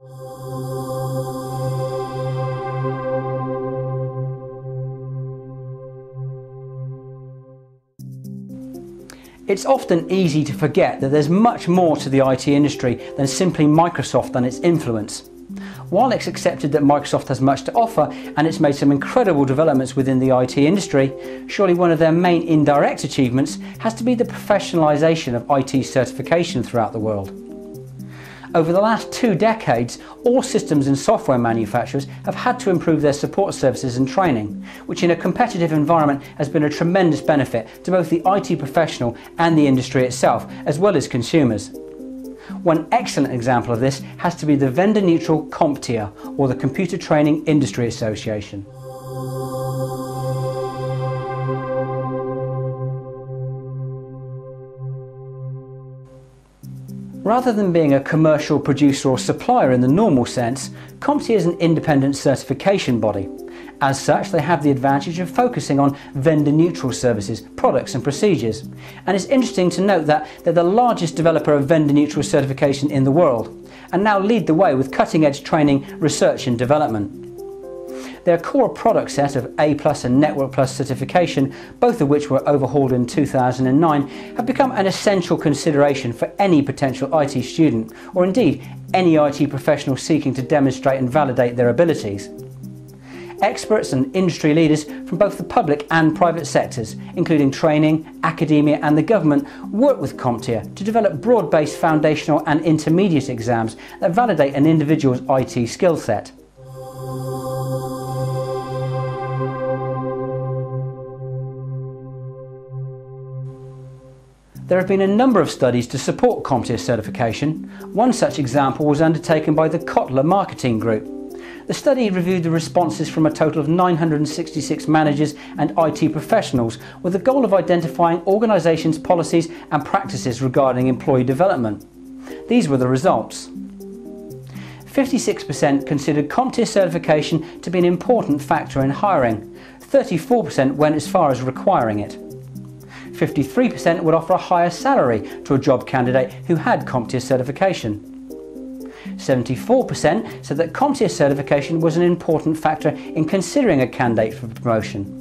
It's often easy to forget that there's much more to the IT industry than simply Microsoft and its influence. While it's accepted that Microsoft has much to offer and it's made some incredible developments within the IT industry, surely one of their main indirect achievements has to be the professionalisation of IT certification throughout the world. Over the last two decades, all systems and software manufacturers have had to improve their support services and training, which in a competitive environment has been a tremendous benefit to both the IT professional and the industry itself, as well as consumers. One excellent example of this has to be the vendor neutral CompTIA, or the Computer Training Industry Association. Rather than being a commercial producer or supplier in the normal sense, CompTIA is an independent certification body. As such, they have the advantage of focusing on vendor neutral services, products and procedures. And it's interesting to note that they're the largest developer of vendor neutral certification in the world and now lead the way with cutting edge training, research and development. Their core product set of A Plus and Network Plus certification, both of which were overhauled in 2009, have become an essential consideration for any potential IT student, or indeed any IT professional seeking to demonstrate and validate their abilities. Experts and industry leaders from both the public and private sectors, including training, academia and the government, work with CompTIA to develop broad-based foundational and intermediate exams that validate an individual's IT skill set. There have been a number of studies to support CompTIA certification. One such example was undertaken by the Kotler Marketing Group. The study reviewed the responses from a total of 966 managers and IT professionals with the goal of identifying organisations' policies and practices regarding employee development. These were the results. 56% considered CompTIA certification to be an important factor in hiring. 34% went as far as requiring it. 53% would offer a higher salary to a job candidate who had CompTIA certification. 74% said that CompTIA certification was an important factor in considering a candidate for promotion.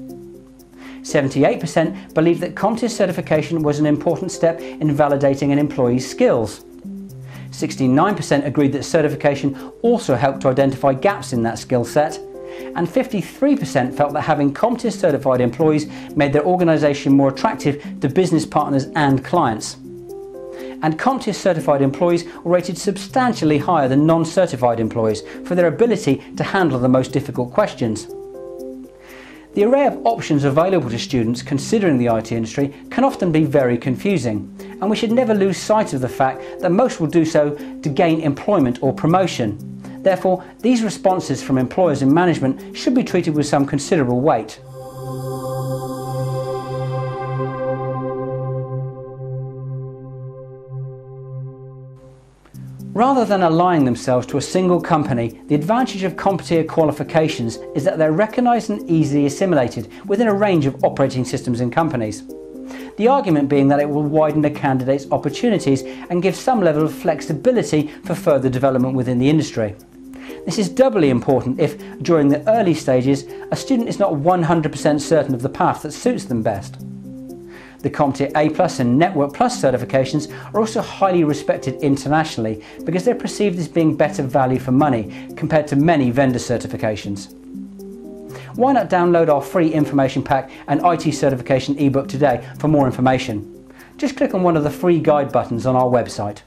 78% believed that CompTIA certification was an important step in validating an employee's skills. 69% agreed that certification also helped to identify gaps in that skill set, and 53% felt that having CompTIA certified employees made their organisation more attractive to business partners and clients. And CompTIA certified employees were rated substantially higher than non-certified employees for their ability to handle the most difficult questions. The array of options available to students considering the IT industry can often be very confusing, and we should never lose sight of the fact that most will do so to gain employment or promotion. Therefore, these responses from employers and management should be treated with some considerable weight. Rather than aligning themselves to a single company, the advantage of CompTIA qualifications is that they're recognised and easily assimilated within a range of operating systems and companies. The argument being that it will widen a candidate's opportunities and give some level of flexibility for further development within the industry. This is doubly important if, during the early stages, a student is not 100% certain of the path that suits them best. The CompTIA A and Network Plus certifications are also highly respected internationally because they're perceived as being better value for money compared to many vendor certifications. Why not download our free information pack and IT certification ebook today for more information? Just click on one of the free guide buttons on our website.